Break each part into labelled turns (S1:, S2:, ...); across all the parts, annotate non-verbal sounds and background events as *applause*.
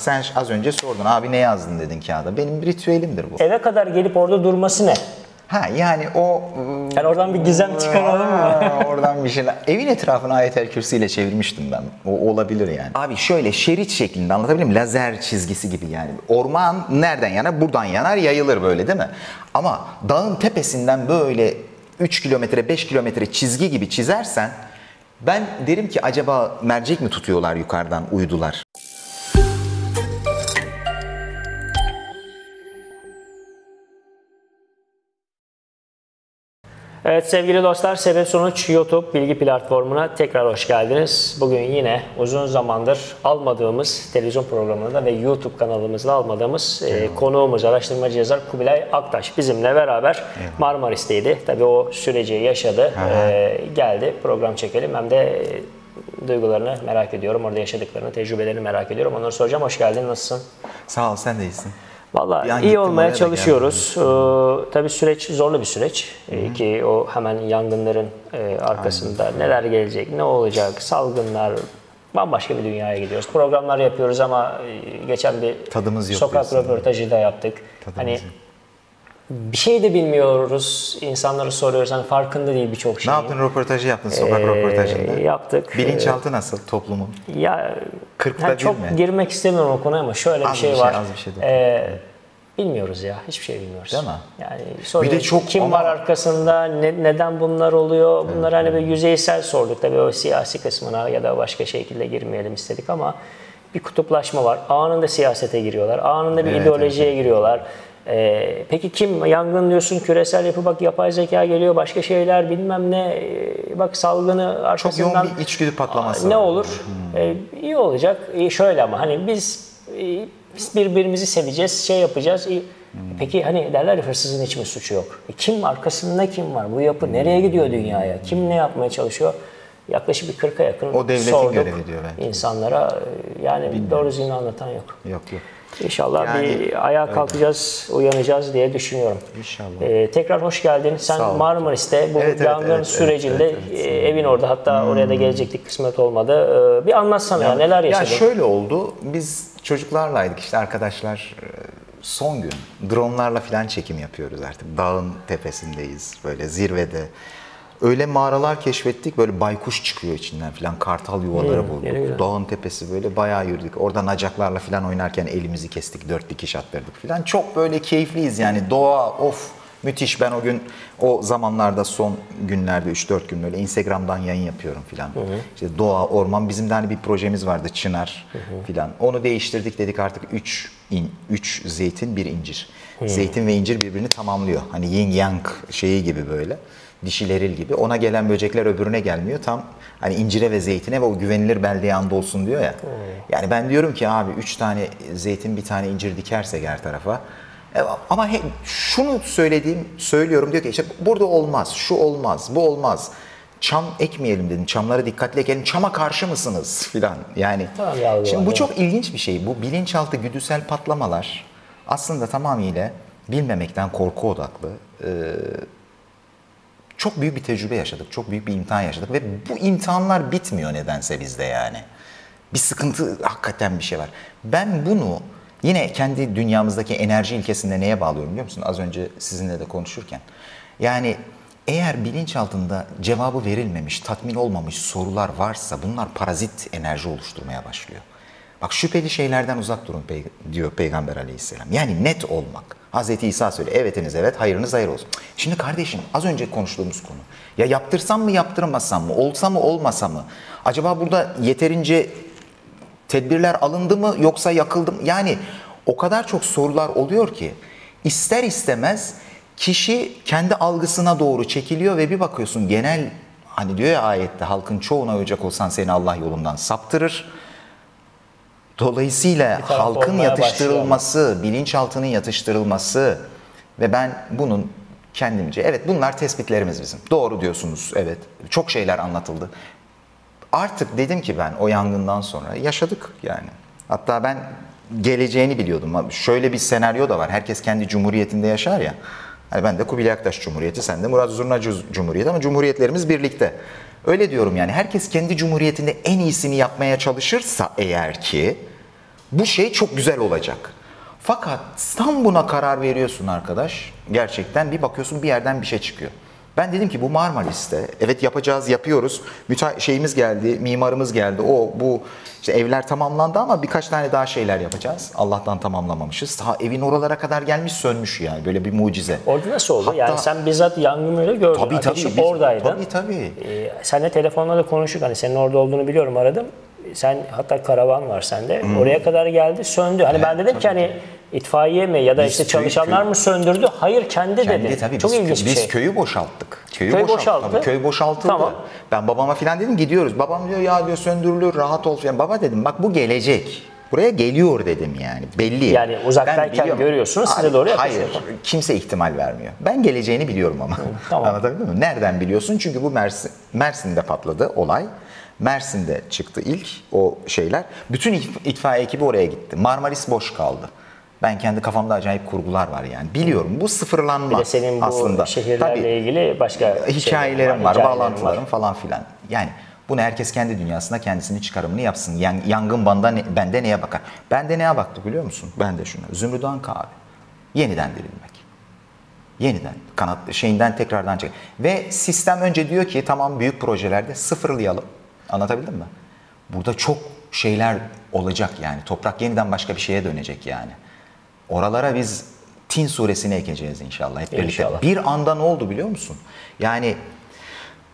S1: Sen az önce sordun abi ne yazdın dedin kağıda. Benim ritüelimdir bu.
S2: Eve kadar gelip orada durması ne?
S1: Ha yani o
S2: Yani oradan bir gizem çıkaralım mı? *laughs*
S1: Oradan bir şeyler. Evin etrafını ayetel kürsü ile çevirmiştim ben. O olabilir yani. Abi şöyle şerit şeklinde anlatabilir miyim? Lazer çizgisi gibi yani. Orman nereden yanar? Buradan yanar yayılır böyle değil mi? Ama dağın tepesinden böyle 3 kilometre 5 kilometre çizgi gibi çizersen ben derim ki acaba mercek mi tutuyorlar yukarıdan uydular?
S2: Evet sevgili dostlar Sebep Sonuç YouTube bilgi platformuna tekrar hoş geldiniz. Bugün yine uzun zamandır almadığımız televizyon programında ve YouTube kanalımızda almadığımız e, konuğumuz araştırmacı yazar Kubilay Aktaş bizimle beraber Marmaris'teydi. Tabii o süreci yaşadı. E, geldi program çekelim hem de duygularını merak ediyorum. Orada yaşadıklarını, tecrübelerini merak ediyorum. Onları soracağım. Hoş geldin. Nasılsın?
S1: Sağ ol sen de iyisin.
S2: Valla iyi olmaya çalışıyoruz. Ee, tabii süreç zorlu bir süreç. Ee, ki o hemen yangınların e, arkasında neler gelecek, ne olacak, salgınlar, bambaşka bir dünyaya gidiyoruz. Programlar yapıyoruz ama e, geçen bir
S1: Tadımız yok
S2: sokak röportajı da yaptık.
S1: Tadımız
S2: hani
S1: yok.
S2: Bir şey de bilmiyoruz. İnsanlara soruyoruz. Hani farkında değil birçok
S1: Ne
S2: şey.
S1: yaptın röportajı yaptın sokak
S2: Ee,
S1: röportajında?
S2: yaptık.
S1: Bilinçaltı nasıl toplumun?
S2: Ya
S1: Kırkta
S2: yani
S1: bir
S2: çok
S1: mi?
S2: girmek istemiyorum o konuya ama şöyle
S1: Az
S2: bir şey
S1: bir şey,
S2: var.
S1: az bir şey.
S2: Ee, bilmiyoruz ya. Hiçbir şey bilmiyoruz.
S1: Değil mi?
S2: Yani soruyoruz.
S1: çok
S2: kim
S1: ama-
S2: var arkasında? ne- neden bunlar oluyor? Bunları hani böyle yüzeysel sorduk. Tabii o siyasi kısmına ya da başka şekilde girmeyelim istedik ama bir kutuplaşma var. Anında siyasete giriyorlar. Anında bir
S1: Evet,
S2: ideolojiye giriyorlar. Ee, peki kim? Yangın diyorsun, küresel yapı bak yapay zeka geliyor, başka şeyler bilmem ne. Ee, bak salgını
S1: Çok
S2: arkasından...
S1: yoğun bir içgüdü patlaması
S2: Ne olur? Ee, iyi olacak. Ee, şöyle ama hani biz e, biz birbirimizi seveceğiz, şey yapacağız. İyi. Peki hani derler ya hırsızın hiç mi suçu yok? E, kim arkasında kim var? Bu yapı nereye gidiyor dünyaya? Kim ne yapmaya çalışıyor? Yaklaşık bir 40'a yakın
S1: O devletin
S2: sorduk
S1: görevi diyor belki.
S2: insanlara. Ee, Yani doğru düzgün anlatan yok.
S1: Yok yok.
S2: İnşallah
S1: Yani
S2: bir ayağa kalkacağız, uyanacağız diye düşünüyorum.
S1: İnşallah.
S2: Ee, tekrar hoş geldin. Sen
S1: Sağ.
S2: Marmaris'te bu
S1: Evet, evet,
S2: yangın
S1: evet, evet,
S2: sürecinde
S1: evet, evet.
S2: e, evin orada hatta oraya da gelecektik kısmet olmadı. Ee, bir anlatsana ya, neler
S1: Ya
S2: yaşadın?
S1: şöyle oldu. Biz çocuklarlaydık işte arkadaşlar e, son gün dronlarla falan çekim yapıyoruz artık. Dağın tepesindeyiz böyle zirvede. Öyle mağaralar keşfettik böyle baykuş çıkıyor içinden falan kartal yuvaları
S2: Hmm,
S1: bulduk. Dağın tepesi böyle bayağı yürüdük. Oradan acaklarla falan oynarken elimizi kestik dört dikiş attırdık falan. Çok böyle keyifliyiz yani doğa of müthiş. Ben o gün o zamanlarda son günlerde 3-4 gün böyle Instagram'dan yayın yapıyorum filan. İşte doğa, orman bizim de hani bir projemiz vardı Çınar filan. Onu değiştirdik dedik artık 3 in, 3 zeytin, bir incir. Zeytin ve incir birbirini tamamlıyor. Hani yin yang şeyi gibi böyle. Dişil eril gibi. Ona gelen böcekler öbürüne gelmiyor. Tam hani incire ve zeytine ve o güvenilir beldeye and olsun diyor ya. Yani ben diyorum ki abi 3 tane zeytin, bir tane incir dikersek her tarafa e, ama he- şunu söylediğim, söylüyorum diyor ki işte burada olmaz, şu olmaz, bu olmaz. Çam ekmeyelim dedim. Çamlara dikkatli ekelim. Çama karşı mısınız filan. Yani
S2: Tamam,
S1: şimdi bu çok ilginç bir şey. Bu bilinçaltı güdüsel patlamalar aslında tamamıyla bilmemekten korku odaklı. Ee, çok büyük bir tecrübe yaşadık. Çok büyük bir imtihan yaşadık ve bu imtihanlar bitmiyor nedense bizde yani. Bir sıkıntı hakikaten bir şey var. Ben bunu yine kendi dünyamızdaki enerji ilkesinde neye bağlıyorum biliyor musun? Az önce sizinle de konuşurken. Yani eğer bilinçaltında cevabı verilmemiş, tatmin olmamış sorular varsa bunlar parazit enerji oluşturmaya başlıyor. Bak şüpheli şeylerden uzak durun pey- diyor Peygamber aleyhisselam. Yani net olmak. Hazreti İsa söylüyor evetiniz evet hayırınız hayır olsun. Şimdi kardeşim az önce konuştuğumuz konu. Ya yaptırsam mı yaptırmasam mı? Olsa mı olmasa mı? Acaba burada yeterince tedbirler alındı mı yoksa yakıldı mı? Yani o kadar çok sorular oluyor ki ister istemez kişi kendi algısına doğru çekiliyor ve bir bakıyorsun genel hani diyor ya ayette halkın çoğuna uyacak olsan seni Allah yolundan saptırır. Dolayısıyla halkın yatıştırılması, bilinçaltının yatıştırılması ve ben bunun kendimce evet bunlar tespitlerimiz bizim. Doğru diyorsunuz evet. Çok şeyler anlatıldı. Artık dedim ki ben o yangından sonra yaşadık yani. Hatta ben geleceğini biliyordum. Şöyle bir senaryo da var. Herkes kendi cumhuriyetinde yaşar ya. Hani ben de Kubilay Aktaş Cumhuriyeti, sen de Murat Zurnacı Cumhuriyeti ama cumhuriyetlerimiz birlikte. Öyle diyorum yani herkes kendi cumhuriyetinde en iyisini yapmaya çalışırsa eğer ki Bu şey çok güzel olacak. Fakat tam buna karar veriyorsun arkadaş. Gerçekten bir bakıyorsun bir yerden bir şey çıkıyor. Ben dedim ki bu Marmaris'te evet yapacağız yapıyoruz. Müte şeyimiz geldi, mimarımız geldi. O bu işte evler tamamlandı ama birkaç tane daha şeyler yapacağız. Allah'tan tamamlamamışız. Daha evin oralara kadar gelmiş sönmüş yani böyle bir mucize.
S2: Orada nasıl oldu?
S1: Hatta-
S2: yani sen bizzat yangınları gördün.
S1: Tabii tabii. Biz-
S2: oradaydın.
S1: Tabii tabii.
S2: Ee, senle telefonla da konuştuk. Hani senin orada olduğunu biliyorum aradım. Sen hatta karavan var sende. Oraya kadar geldi söndü. Hani ben dedim ki hani itfaiye mi ya da
S1: Biz
S2: işte çalışanlar
S1: köy-
S2: mı söndürdü? Hayır kendi,
S1: Kendi
S2: dedi.
S1: tabii
S2: Çok
S1: biz,
S2: ilginç bir
S1: biz
S2: şey.
S1: köyü boşalttık. Köyü
S2: Köy
S1: boşalttı.
S2: boşalttı.
S1: Tabii, köy boşaltıldı.
S2: Tamam.
S1: Ben babama falan dedim gidiyoruz. Babam diyor ya diyor söndürülür rahat ol falan. Baba dedim bak bu gelecek. Buraya geliyor dedim yani. Belli.
S2: Yani uzaktayken görüyorsunuz, size doğru
S1: Hayır. Kimse ihtimal vermiyor. Ben geleceğini biliyorum ama.
S2: tamam. *laughs*
S1: Anlatabildim mi? Nereden biliyorsun? Çünkü bu Mersin, Mersin'de patladı olay. Mersin'de çıktı ilk o şeyler. Bütün itf- itfaiye ekibi oraya gitti. Marmaris boş kaldı. Ben kendi kafamda acayip kurgular var yani. Biliyorum bu sıfırlanma
S2: Bir de senin bu
S1: aslında.
S2: şehirlerle
S1: Tabii
S2: ilgili başka
S1: hikayelerim var,
S2: hikayelerin
S1: bağlantılarım falan filan. Yani bunu herkes kendi dünyasında kendisini çıkarımını yapsın. Yan- yangın banda ne- bende neye bakar? Bende neye baktı biliyor musun? Ben de şunu. Zümrüt Anka abi. Yeniden dirilmek. Yeniden kanat şeyinden tekrardan çek. Ve sistem önce diyor ki tamam büyük projelerde sıfırlayalım. Anlatabildim mi? Burada çok şeyler olacak yani. Toprak yeniden başka bir şeye dönecek yani. Oralara biz Tin suresini ekeceğiz inşallah hep birlikte.
S2: İnşallah.
S1: Bir anda ne oldu biliyor musun? Yani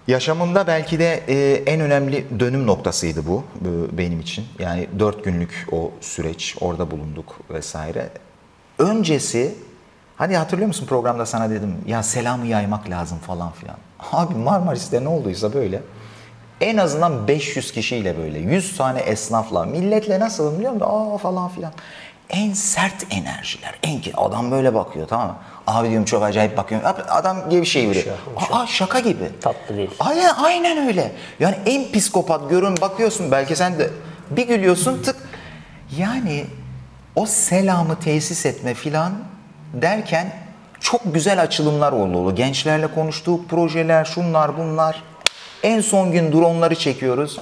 S1: yaşamımda belki de e, en önemli dönüm noktasıydı bu e, benim için. Yani dört günlük o süreç, orada bulunduk vesaire. Öncesi, hani hatırlıyor musun programda sana dedim ya selamı yaymak lazım falan filan. Abi Marmaris'te ne olduysa böyle en azından 500 kişiyle böyle 100 tane esnafla milletle nasıl biliyor musun? Aa falan filan. En sert enerjiler. En ki adam böyle bakıyor tamam mı? Abi diyorum çok acayip bakıyorum. Adam gibi şey böyle. Aa şaka gibi.
S2: Tatlı değil.
S1: Aynen, aynen öyle. Yani en psikopat görün bakıyorsun belki sen de bir gülüyorsun tık. Yani o selamı tesis etme filan derken çok güzel açılımlar oldu. Gençlerle konuştuğuk projeler, şunlar bunlar. En son gün dronları çekiyoruz.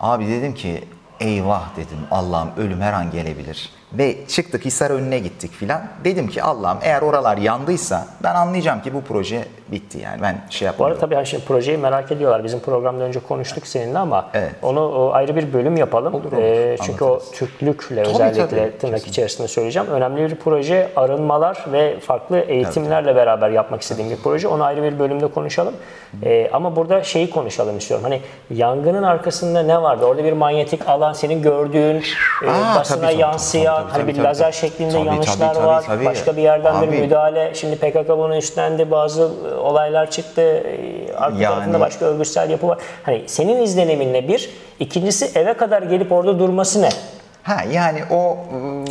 S1: Abi dedim ki eyvah dedim Allah'ım ölüm her an gelebilir. Ve çıktık Hisar önüne gittik filan. Dedim ki Allah'ım eğer oralar yandıysa ben anlayacağım ki bu proje bitti yani. Ben şey
S2: Bu
S1: yapmıyorum.
S2: arada tabii şimdi projeyi merak ediyorlar. Bizim programda önce konuştuk seninle ama
S1: Evet.
S2: onu o, ayrı bir bölüm yapalım.
S1: Olur, olur.
S2: Ee, çünkü o
S1: Anlatırız.
S2: Türklükle
S1: Tabii,
S2: özellikle
S1: tabii.
S2: tırnak içerisinde söyleyeceğim. Önemli bir proje. Arınmalar ve farklı eğitimlerle beraber yapmak istediğim bir proje. Onu ayrı bir bölümde konuşalım. Ee, ama burada şeyi konuşalım istiyorum. Hani yangının arkasında ne vardı? Orada bir manyetik alan, senin gördüğün, e,
S1: Aa,
S2: basına
S1: tabii, tabii,
S2: yansıyan,
S1: tabii, tabii,
S2: hani
S1: tabii,
S2: bir
S1: tabii,
S2: lazer
S1: tabii.
S2: şeklinde
S1: Tabii,
S2: yanlışlar
S1: tabii,
S2: var.
S1: tabii.
S2: Başka bir yerden
S1: Abi.
S2: bir müdahale. Şimdi PKK bunu üstlendi. Bazı olaylar çıktı. Arka
S1: Yani-
S2: tarafında başka örgütsel yapı var. Hani senin izlenimin ne bir? İkincisi eve kadar gelip orada durması ne?
S1: Ha yani o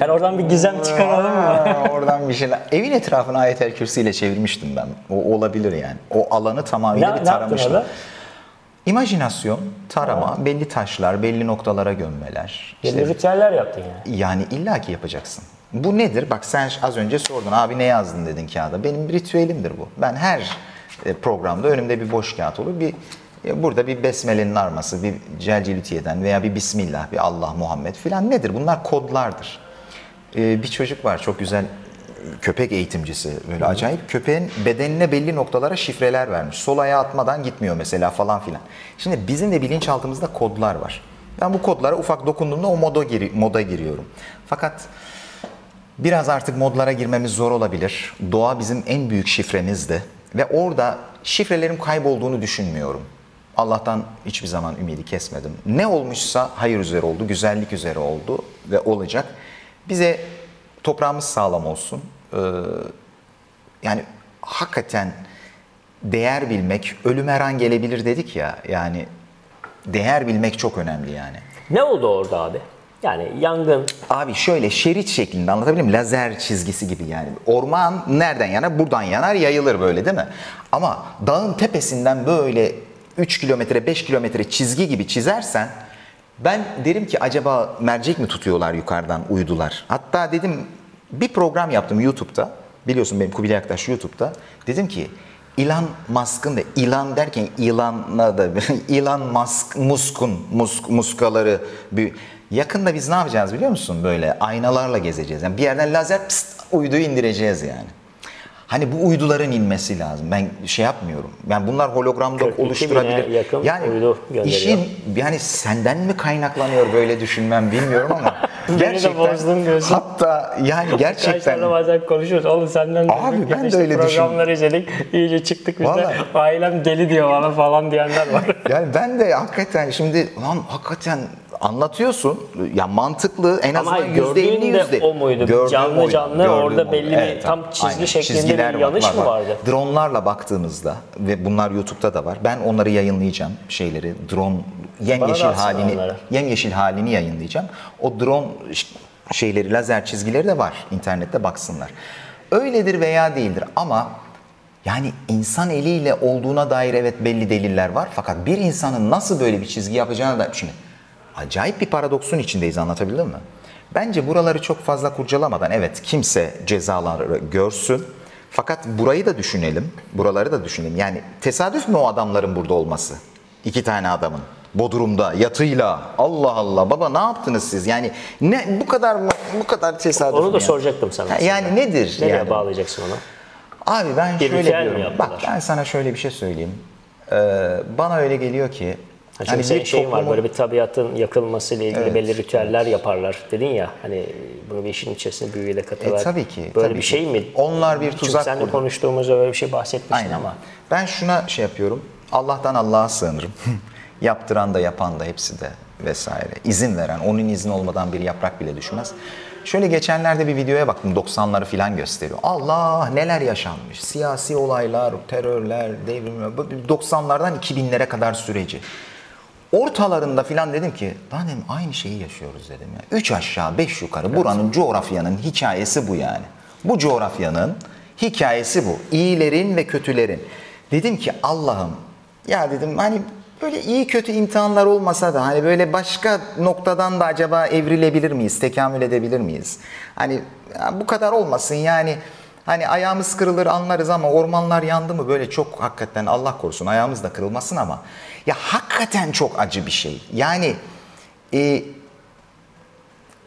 S2: Yani oradan bir gizem çıkaralım mı? *laughs*
S1: Oradan bir şeyler. Evin etrafını ayetel kürsü ile çevirmiştim ben. O olabilir yani. O alanı
S2: Ne,
S1: tamamıyla
S2: ne
S1: bir taramıştım.
S2: orada?
S1: İmajinasyon, tarama, belli taşlar, belli noktalara gömmeler.
S2: Belli
S1: İşte
S2: ritüeller yaptın yani.
S1: yani illaki yapacaksın. Bu nedir? Bak sen az önce sordun abi ne yazdın dedin kağıda. Benim ritüelimdir bu. Ben her e, programda önümde bir boş kağıt olur. Bir e, burada bir besmelenin arması, bir celcilütiyeden veya bir bismillah, bir Allah Muhammed filan nedir? Bunlar kodlardır. E, bir çocuk var çok güzel köpek eğitimcisi böyle acayip köpeğin bedenine belli noktalara şifreler vermiş. Sol ayağı atmadan gitmiyor mesela falan filan. Şimdi bizim de bilinçaltımızda kodlar var. Ben bu kodlara ufak dokunduğumda o moda, giri- moda giriyorum. Fakat Biraz artık modlara girmemiz zor olabilir. Doğa bizim en büyük şifremizdi. Ve orada şifrelerim kaybolduğunu düşünmüyorum. Allah'tan hiçbir zaman ümidi kesmedim. Ne olmuşsa hayır üzere oldu, güzellik üzere oldu ve olacak. Bize toprağımız sağlam olsun. Ee, yani hakikaten değer bilmek, ölüm her an gelebilir dedik ya. Yani değer bilmek çok önemli yani.
S2: Ne oldu orada abi? Yani yangın,
S1: Abi şöyle şerit şeklinde anlatabiliyor muyum? Lazer çizgisi gibi yani. Orman nereden yanar? Buradan yanar, yayılır böyle değil mi? Ama dağın tepesinden böyle 3 kilometre, 5 kilometre çizgi gibi çizersen ben derim ki acaba mercek mi tutuyorlar yukarıdan uydular? Hatta dedim bir program yaptım YouTube'da. Biliyorsun benim Kubilay Aktaş YouTube'da. Dedim ki Elon Musk'ın da Elon derken Elon'a da *laughs* Elon Musk Musk'un Musk, muskaları bir Yakında biz ne yapacağız biliyor musun? Böyle aynalarla gezeceğiz. Yani bir yerden lazer pst, uyduyu indireceğiz yani. Hani bu uyduların inmesi lazım. Ben şey yapmıyorum. Ben bunlar hologramda
S2: 42
S1: oluşturabilir. yani
S2: uydu
S1: işin yani senden mi kaynaklanıyor böyle düşünmem bilmiyorum ama *laughs*
S2: de bozdun diyorsun.
S1: Hatta yani gerçekten
S2: bazen konuşuyoruz. Oğlum senden de
S1: Abi ben de
S2: işte
S1: öyle
S2: Programları izledik. İyice çıktık biz de.
S1: Vallahi.
S2: Ailem deli diyor bana falan diyenler var.
S1: yani ben de hakikaten şimdi lan hakikaten anlatıyorsun. Ya mantıklı en
S2: Ama
S1: azından yüzde elli yüzde.
S2: o muydu?
S1: Gördüğüm
S2: Canlı
S1: oydu,
S2: canlı
S1: gördüğüm
S2: orada
S1: oydu.
S2: belli bir tam çizgi
S1: aynen.
S2: şeklinde bir
S1: Çizgiler var,
S2: yanış
S1: var,
S2: mı
S1: var.
S2: vardı?
S1: Dronelarla baktığımızda ve bunlar YouTube'da da var. Ben onları yayınlayacağım şeyleri. Drone yemyeşil halini
S2: onları.
S1: yemyeşil halini yayınlayacağım. O drone şeyleri lazer çizgileri de var. İnternette baksınlar. Öyledir veya değildir ama yani insan eliyle olduğuna dair evet belli deliller var. Fakat bir insanın nasıl böyle bir çizgi yapacağını da şimdi acayip bir paradoksun içindeyiz anlatabildim mi? Bence buraları çok fazla kurcalamadan evet kimse cezaları görsün. Fakat burayı da düşünelim. Buraları da düşünelim. Yani tesadüf mü o adamların burada olması? İki tane adamın. Bodrum'da yatıyla Allah Allah baba ne yaptınız siz? Yani ne bu kadar mı bu kadar tesadüf
S2: Onu da
S1: yani?
S2: soracaktım sana. Aslında.
S1: Yani nedir
S2: Nereye
S1: yani?
S2: bağlayacaksın onu?
S1: Abi ben
S2: Bir
S1: şöyle diyorum. Bak ben sana şöyle bir şey söyleyeyim. Ee, bana öyle geliyor ki
S2: Çünkü senin
S1: bir
S2: şeyin var
S1: toplumun-
S2: böyle bir tabiatın yakılması ile ilgili
S1: Evet,
S2: belli ritüeller yaparlar dedin ya hani bunu bir işin içerisine büyüyle de katılar.
S1: E, tabii ki,
S2: Böyle
S1: tabii
S2: bir
S1: ki.
S2: şey mi?
S1: Onlar bir
S2: Çünkü
S1: tuzak
S2: seninle
S1: kurdu.
S2: konuştuğumuzda böyle bir şey bahsetmiştin
S1: Aynen.
S2: ama.
S1: Ben şuna şey yapıyorum. Allah'tan Allah'a sığınırım. *laughs* Yaptıran da yapan da hepsi de vesaire. İzin veren, onun izni olmadan bir yaprak bile düşmez. Şöyle geçenlerde bir videoya baktım 90'ları falan gösteriyor. Allah neler yaşanmış. Siyasi olaylar, terörler, devrimler. bu 90'lardan 2000'lere kadar süreci. Ortalarında filan dedim ki lan dedim aynı şeyi yaşıyoruz dedim ya. Üç aşağı beş yukarı buranın coğrafyanın hikayesi bu yani. Bu coğrafyanın hikayesi bu. İyilerin ve kötülerin. Dedim ki Allah'ım ya dedim hani böyle iyi kötü imtihanlar olmasa da hani böyle başka noktadan da acaba evrilebilir miyiz, tekamül edebilir miyiz? Hani bu kadar olmasın yani Hani ayağımız kırılır anlarız ama ormanlar yandı mı böyle çok hakikaten Allah korusun ayağımız da kırılmasın ama ya hakikaten çok acı bir şey. Yani e,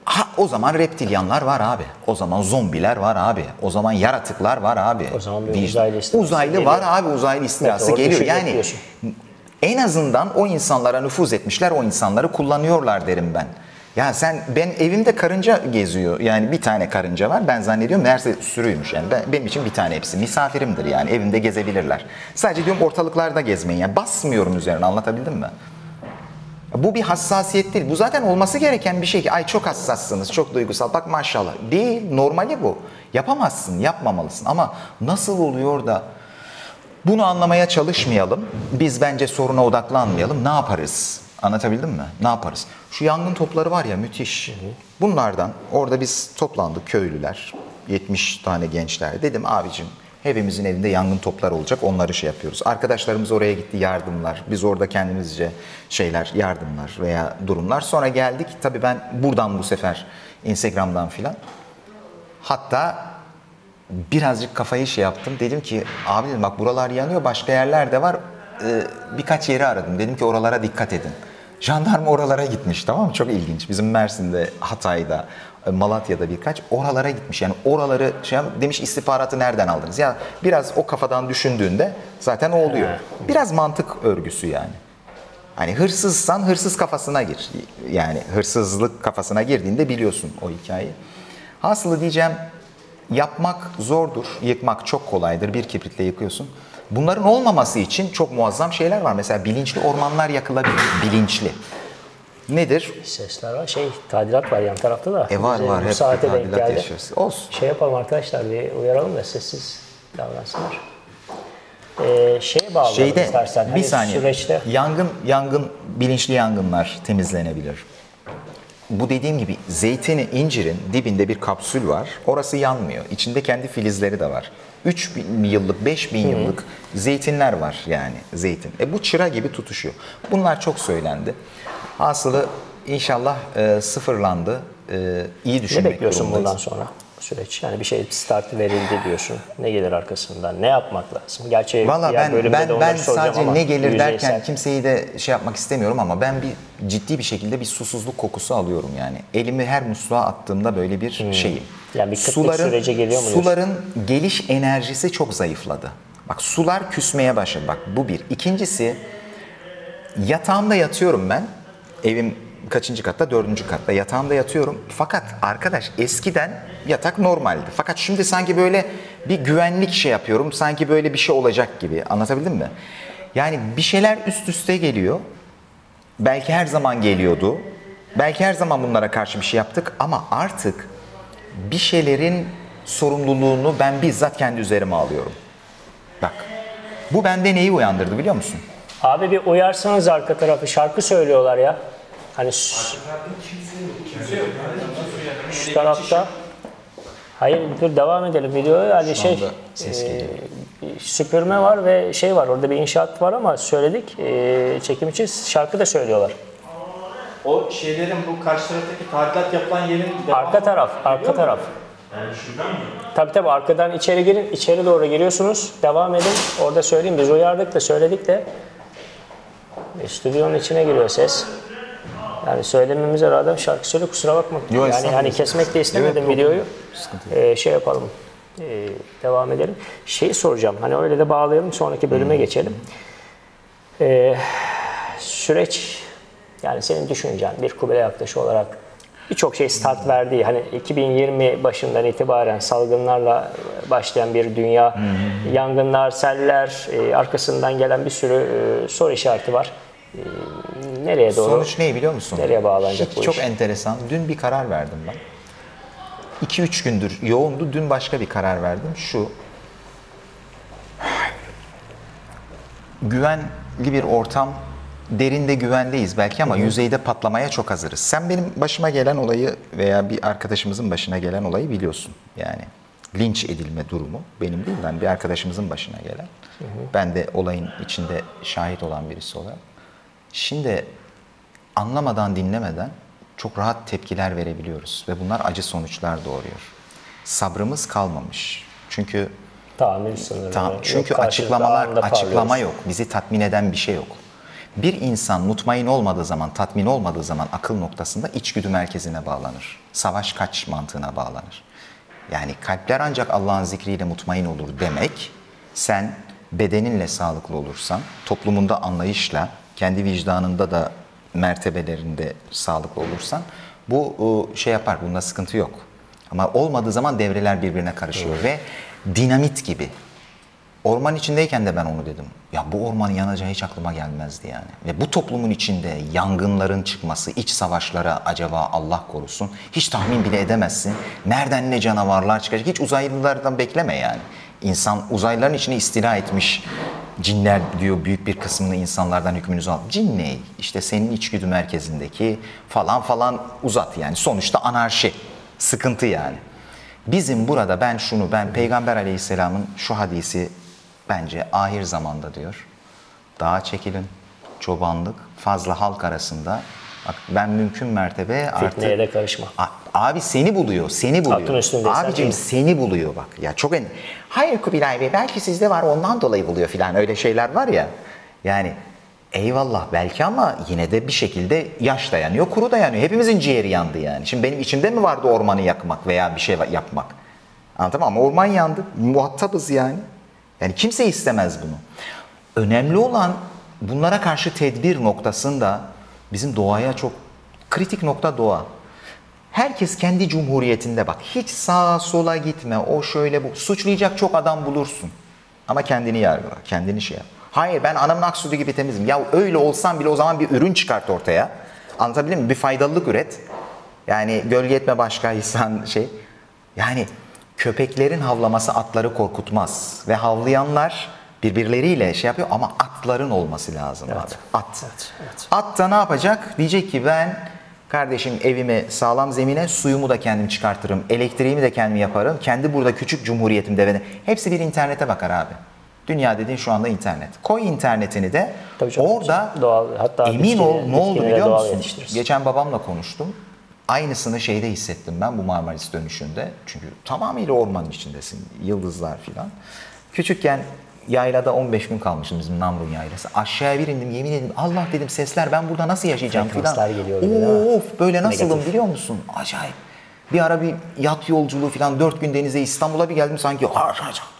S1: ha, o zaman reptilyanlar var abi. O zaman zombiler var abi. O zaman yaratıklar var abi.
S2: O zaman bir uzaylı istilası
S1: Uzaylı
S2: geliyor.
S1: var abi uzaylı istilası
S2: Meteor
S1: geliyor.
S2: düşecek
S1: Yani
S2: diyorsun.
S1: en azından o insanlara nüfuz etmişler, o insanları kullanıyorlar derim ben. Ya sen ben evimde karınca geziyor. Yani bir tane karınca var. Ben zannediyorum meğerse sürüymüş. Yani ben, benim için bir tane hepsi. Misafirimdir yani. Evimde gezebilirler. Sadece diyorum ortalıklarda gezmeyin. Yani basmıyorum üzerine anlatabildim mi? Bu bir hassasiyet değil. Bu zaten olması gereken bir şey ki ay çok hassassınız, çok duygusal. Bak maşallah. Değil, normali bu. Yapamazsın, yapmamalısın. Ama nasıl oluyor da bunu anlamaya çalışmayalım. Biz bence soruna odaklanmayalım. Ne yaparız? Anlatabildim mi? Ne yaparız? Şu yangın topları var ya müthiş. Bunlardan orada biz toplandık köylüler. 70 tane gençler. Dedim abicim hepimizin evinde yangın topları olacak. Onları şey yapıyoruz. Arkadaşlarımız oraya gitti yardımlar. Biz orada kendimizce şeyler yardımlar veya durumlar. Sonra geldik. Tabii ben buradan bu sefer Instagram'dan filan. Hatta birazcık kafayı şey yaptım. Dedim ki abi dedim bak buralar yanıyor başka yerler de var. Ee, birkaç yeri aradım. Dedim ki oralara dikkat edin. Jandarma oralara gitmiş tamam mı? Çok ilginç. Bizim Mersin'de, Hatay'da, e, Malatya'da birkaç oralara gitmiş. Yani oraları şey demiş istihbaratı nereden aldınız? Ya biraz o kafadan düşündüğünde zaten o oluyor. Biraz mantık örgüsü yani. Hani hırsızsan hırsız kafasına gir. Yani hırsızlık kafasına girdiğinde biliyorsun o hikayeyi. Hasılı diyeceğim yapmak zordur, yıkmak çok kolaydır. Bir kibritle yıkıyorsun. Bunların olmaması için çok muazzam şeyler var. Mesela bilinçli ormanlar yakılabilir. Bilinçli. Nedir?
S2: Sesler var. Şey tadilat var yan tarafta da.
S1: E var
S2: Bize
S1: var
S2: bu
S1: hep
S2: saate denk geldi.
S1: yaşıyoruz. Olsun.
S2: Şey yapalım arkadaşlar bir uyaralım da sessiz davransınlar. Ee, şeye bağlayalım
S1: Şeyde
S2: istersen.
S1: bir
S2: Hani
S1: saniye.
S2: Süreçte
S1: Yangın yangın bilinçli yangınlar temizlenebilir. Bu dediğim gibi zeytini, incirin dibinde bir kapsül var. Orası yanmıyor. İçinde kendi filizleri de var. 3000 yıllık, 5000 yıllık zeytinler var yani zeytin. E bu çıra gibi tutuşuyor. Bunlar çok söylendi. Hasılı inşallah e, sıfırlandı. E, iyi
S2: ne
S1: düşünmek
S2: bekliyorsun
S1: durumundayız.
S2: bundan sonra? Süreç? Yani bir şey start verildi diyorsun. Ne gelir arkasından? Ne yapmak lazım? Gerçi
S1: Valla ben ben ben sadece
S2: ama
S1: ne gelir
S2: yüzeysel.
S1: derken kimseyi de şey yapmak istemiyorum ama ben bir ciddi bir şekilde bir susuzluk kokusu alıyorum yani. Elimi her musluğa attığımda böyle bir şeyim.
S2: Hmm. Yani bir kıtlık süreci geliyor mu diyorsun?
S1: Suların geliş enerjisi çok zayıfladı. Bak sular küsmeye başladı. Bak bu bir. İkincisi yatağımda yatıyorum ben. Evim kaçıncı katta? Dördüncü katta. Yatağımda yatıyorum. Fakat arkadaş eskiden yatak normaldi. Fakat şimdi sanki böyle bir güvenlik şey yapıyorum. Sanki böyle bir şey olacak gibi. Anlatabildim mi? Yani bir şeyler üst üste geliyor. Belki her zaman geliyordu. Belki her zaman bunlara karşı bir şey yaptık ama artık bir şeylerin sorumluluğunu ben bizzat kendi üzerime alıyorum. Bak. Bu bende neyi uyandırdı biliyor musun?
S2: Abi bir uyarsanız arka tarafı şarkı söylüyorlar ya. Hani şu, şu tarafta Hayır dur devam edelim videoya. Hani şey e, süpürme var ve şey var orada bir inşaat var ama söyledik. E, çekim için şarkı da söylüyorlar.
S3: O şeylerin bu karşı taraftaki tadilat yapılan yerin devamı
S2: Arka taraf, arka taraf. Tabii tabii arkadan içeri girin, içeri doğru giriyorsunuz. Devam edin. Orada söyleyeyim biz uyardık da söyledik de. E, stüdyonun içine giriyor ses. Yani söylememize rağmen şarkı söyle kusura bakma.
S1: Yo,
S2: yani hani kesmek de istemedim
S1: Evet,
S2: videoyu. E, şey yapalım. E, devam edelim. Şeyi soracağım. Hani öyle de bağlayalım sonraki bölüme geçelim. E, süreç yani senin düşüncen bir Kubilay Aktaş olarak birçok şey start verdiği hani 2020 başından itibaren salgınlarla başlayan bir dünya yangınlar, seller e, arkasından gelen bir sürü e, soru işareti var. E, nereye doğru?
S1: Sonuç ne biliyor musun?
S2: Nereye bağlanacak
S1: Hiç
S2: bu
S1: Çok
S2: iş?
S1: enteresan. Dün bir karar verdim ben. 2-3 gündür yoğundu. Dün başka bir karar verdim. Şu. Güvenli bir ortam. Derinde güvendeyiz belki ama yüzeyde patlamaya çok hazırız. Sen benim başıma gelen olayı veya bir arkadaşımızın başına gelen olayı biliyorsun. Yani linç edilme durumu benim değil ben bir arkadaşımızın başına gelen. Ben de olayın içinde şahit olan birisi olarak. Şimdi anlamadan dinlemeden çok rahat tepkiler verebiliyoruz ve bunlar acı sonuçlar doğuruyor. Sabrımız kalmamış. Çünkü
S2: Tahammül sınırı. Yok.
S1: çünkü
S2: Karşılıklı
S1: açıklamalar açıklama
S2: parlıyoruz.
S1: yok. Bizi tatmin eden bir şey yok. Bir insan mutmain olmadığı zaman, tatmin olmadığı zaman akıl noktasında içgüdü merkezine bağlanır. Savaş kaç mantığına bağlanır. Yani kalpler ancak Allah'ın zikriyle mutmain olur demek, sen bedeninle sağlıklı olursan, toplumunda anlayışla, kendi vicdanında da mertebelerinde sağlıklı olursan, bu o, şey yapar, bunda sıkıntı yok. Ama olmadığı zaman devreler birbirine karışıyor ve dinamit gibi. Orman içindeyken de ben onu dedim. Ya bu ormanın yanacağı hiç aklıma gelmezdi yani. Ve bu toplumun içinde yangınların çıkması, iç savaşlara acaba Allah korusun. Hiç tahmin bile edemezsin. Nereden ne canavarlar çıkacak hiç uzaylılardan bekleme yani. İnsan uzaylıların içine istila etmiş cinler diyor büyük bir kısmını insanlardan hükmünüzü al. Cin ne? İşte senin içgüdü merkezindeki falan falan uzat yani. Sonuçta anarşi. Sıkıntı yani. Bizim burada ben şunu, ben Peygamber aleyhisselamın şu hadisi bence ahir zamanda diyor. Dağa çekilin, çobanlık, fazla halk arasında. Bak ben mümkün mertebe artık...
S2: Fitneye de karışma.
S1: A- Abi seni buluyor, seni buluyor.
S2: Atın üstündeysen
S1: Abicim seni buluyor bak. Ya çok en... Hayır Kubilay Bey belki sizde var ondan dolayı buluyor filan öyle şeyler var ya. Yani eyvallah belki ama yine de bir şekilde yaş dayanıyor, kuru dayanıyor. Hepimizin ciğeri yandı yani. Şimdi benim içimde mi vardı ormanı yakmak veya bir şey yapmak? Anladın mı? Ama orman yandı. Muhatabız yani. Yani kimse istemez bunu. Önemli olan bunlara karşı tedbir noktasında bizim doğaya çok kritik nokta doğa. Herkes kendi cumhuriyetinde bak. Hiç sağa sola gitme. O şöyle bu. Suçlayacak çok adam bulursun. Ama kendini yargıla. Kendini şey yap. Hayır ben anamın ak sütü gibi temizim. Ya öyle olsan bile o zaman bir ürün çıkart ortaya. Anlatabildim mi? Bir faydalılık üret. Yani gölge etme başka insan şey. Yani köpeklerin havlaması atları korkutmaz. Ve havlayanlar birbirleriyle şey yapıyor ama atların olması lazım abi. At. At da ne yapacak? Diyecek ki ben kardeşim evime sağlam zemine suyumu da kendim çıkartırım. Elektriğimi de kendim yaparım. Kendi burada küçük cumhuriyetimde. ve Hepsi bir internete bakar abi. Dünya dediğin şu anda internet. Koy internetini de
S2: Tabii canım.
S1: orada
S2: Doğal, hatta
S1: emin ol ne oldu biliyor musun? Geçen babamla konuştum. Aynısını şeyde hissettim ben bu Marmaris dönüşünde. Çünkü tamamıyla ormanın içindesin. Yıldızlar filan. Küçükken yaylada 15 gün kalmışım bizim Namrun yaylası. Aşağıya bir indim yemin ederim Allah dedim sesler ben burada nasıl yaşayacağım.
S2: Frekanslar geliyor değil mi?
S1: Of böyle nasıldım
S2: Negatif.
S1: biliyor musun? Acayip. Bir ara bir yat yolculuğu falan dört gün denize İstanbul'a bir geldim sanki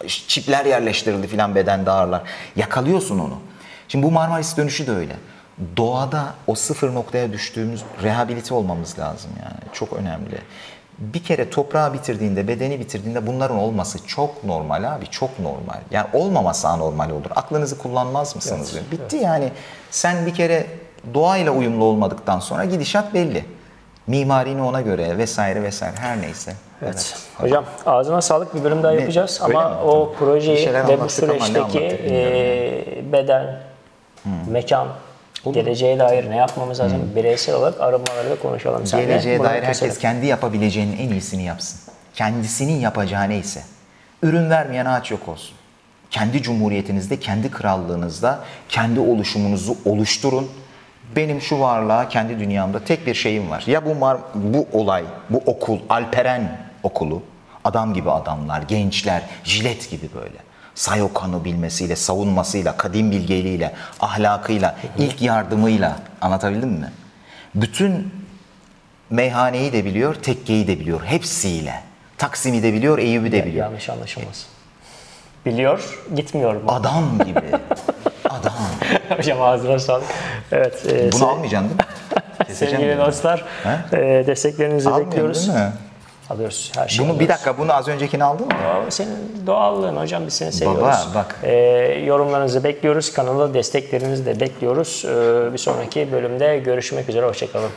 S1: çipler yerleştirildi filan bedende ağırlar. Yakalıyorsun onu. Şimdi bu Marmaris dönüşü de öyle. Doğada o sıfır noktaya düştüğümüz rehabilite olmamız lazım yani. Çok önemli. Bir kere toprağı bitirdiğinde, bedeni bitirdiğinde bunların olması çok normal abi, çok normal. Yani olmaması anormal olur. Aklınızı kullanmaz mısınız? Bitti yani. Sen bir kere doğayla uyumlu olmadıktan sonra gidişat belli. Mimarini ona göre vesaire vesaire her neyse.
S2: Evet. Hocam ağzına sağlık bir bölüm daha
S1: Ne?
S2: yapacağız
S1: Öyle
S2: ama o projeyi ve bu
S1: ne
S2: süreçteki e, beden, mekan, geleceğe dair ne yapmamız lazım bireysel olarak arınmaları da konuşalım seninle.
S1: Geleceğe dair herkes kendi yapabileceğinin en iyisini yapsın. Kendisinin yapacağı neyse. Ürün vermeyen ağaç yok olsun. Kendi cumhuriyetinizde, kendi krallığınızda, kendi oluşumunuzu oluşturun. Benim şu varlığa, kendi dünyamda tek bir şeyim var. Ya bu mar- bu olay, bu okul, Alperen okulu, adam gibi adamlar, gençler, jilet gibi böyle. Sayokan'ı bilmesiyle, savunmasıyla, kadim bilgeliğiyle, ahlakıyla, ilk yardımıyla anlatabildim mi? Bütün meyhaneyi de biliyor, tekkeyi de biliyor. Hepsiyle. Taksim'i de biliyor, Eyüp'ü de biliyor.
S2: Yanlış anlaşılmaz. Biliyor, gitmiyor mu?
S1: Adam gibi. *laughs* Adam.
S2: Hocam ağzına sağlık. Evet. e,
S1: Bunu almayacaksın değil mi? *laughs* Keseceğim
S2: sevgili dostlar,
S1: He?
S2: e, desteklerinizi
S1: Almıyorsun
S2: bekliyoruz.
S1: değil mi?
S2: Alıyoruz her şeyi.
S1: Bunu bir
S2: alıyoruz.
S1: dakika bunu az öncekini aldın mı?
S2: Aa, Senin doğallığın hocam biz seni seviyoruz.
S1: bak.
S2: Ee, yorumlarınızı bekliyoruz. Kanala desteklerinizi de bekliyoruz. Ee, bir sonraki bölümde görüşmek üzere. Hoşçakalın.